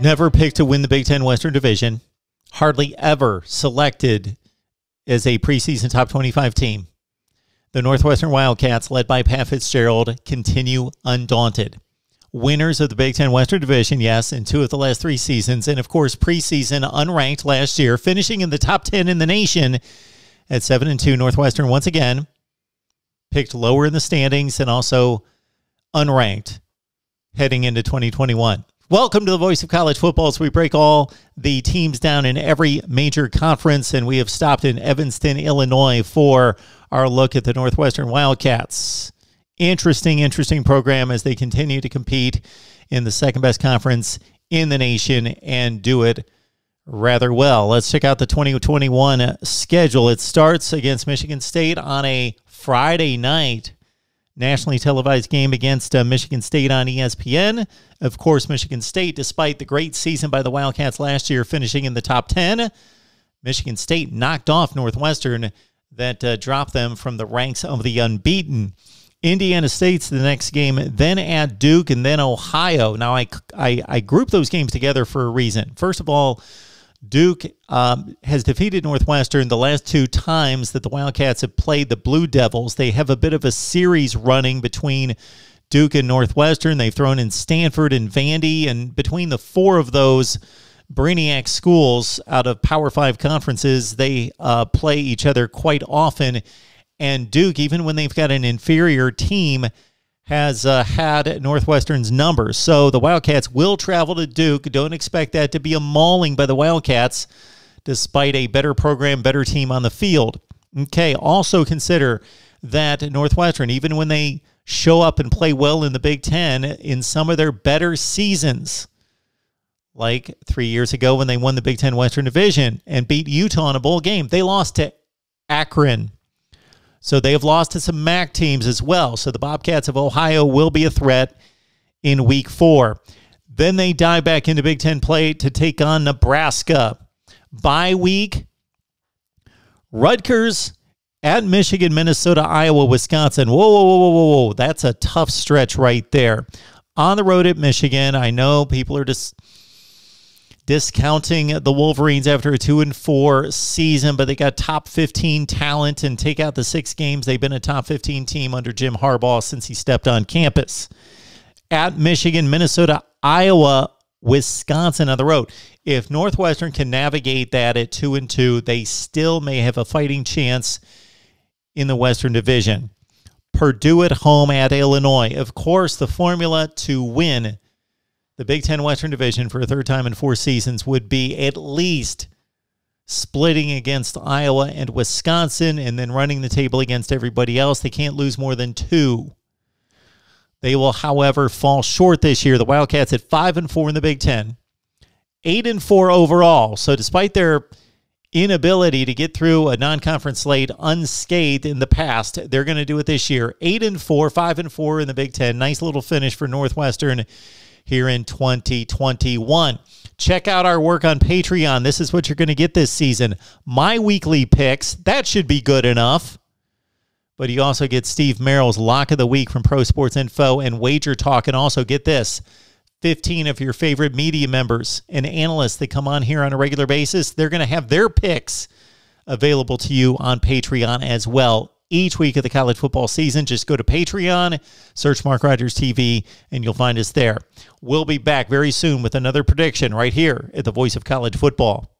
Never picked to win the Big Ten Western Division. Hardly ever selected as a preseason top 25 team. The Northwestern Wildcats, led by Pat Fitzgerald, continue undaunted. Winners of the Big Ten Western Division, yes, in two of the last three seasons. And of course, preseason unranked last year, finishing in the top 10 in the nation at 7 and 2. Northwestern, once again, picked lower in the standings and also unranked heading into 2021. Welcome to the Voice of College Football as we break all the teams down in every major conference. And we have stopped in Evanston, Illinois for our look at the Northwestern Wildcats. Interesting, interesting program as they continue to compete in the second best conference in the nation and do it rather well. Let's check out the 2021 schedule. It starts against Michigan State on a Friday night nationally televised game against uh, Michigan State on ESPN. Of course, Michigan State, despite the great season by the Wildcats last year, finishing in the top 10, Michigan State knocked off Northwestern that uh, dropped them from the ranks of the unbeaten. Indiana State's the next game, then at Duke, and then Ohio. Now, I, I, I group those games together for a reason. First of all, Duke um, has defeated Northwestern the last two times that the Wildcats have played the Blue Devils. They have a bit of a series running between Duke and Northwestern. They've thrown in Stanford and Vandy, and between the four of those Brainiac schools out of Power Five conferences, they uh, play each other quite often. And Duke, even when they've got an inferior team, has uh, had Northwestern's numbers. So the Wildcats will travel to Duke. Don't expect that to be a mauling by the Wildcats, despite a better program, better team on the field. Okay, also consider that Northwestern, even when they show up and play well in the Big Ten in some of their better seasons, like three years ago when they won the Big Ten Western Division and beat Utah in a bowl game, they lost to Akron so they have lost to some MAC teams as well. So the Bobcats of Ohio will be a threat in week four. Then they dive back into Big Ten play to take on Nebraska. Bye week, Rutgers at Michigan, Minnesota, Iowa, Wisconsin. Whoa, whoa, whoa, whoa, whoa. That's a tough stretch right there. On the road at Michigan, I know people are just discounting the Wolverines after a 2 and 4 season, but they got top 15 talent and take out the 6 games they've been a top 15 team under Jim Harbaugh since he stepped on campus. At Michigan, Minnesota, Iowa, Wisconsin on the road. If Northwestern can navigate that at 2 and 2, they still may have a fighting chance in the Western Division. Purdue at home at Illinois. Of course, the formula to win the Big Ten Western Division for a third time in four seasons would be at least splitting against Iowa and Wisconsin and then running the table against everybody else. They can't lose more than two. They will, however, fall short this year. The Wildcats at five and four in the Big Ten, eight and four overall. So, despite their inability to get through a non-conference slate unscathed in the past, they're going to do it this year. Eight and four, five and four in the Big Ten. Nice little finish for Northwestern here in 2021. Check out our work on Patreon. This is what you're going to get this season. My weekly picks, that should be good enough. But you also get Steve Merrill's Lock of the Week from Pro Sports Info and Wager Talk. And also get this 15 of your favorite media members and analysts that come on here on a regular basis. They're going to have their picks available to you on Patreon as well each week of the college football season. Just go to Patreon, search Mark Rogers TV, and you'll find us there. We'll be back very soon with another prediction right here at the Voice of College Football.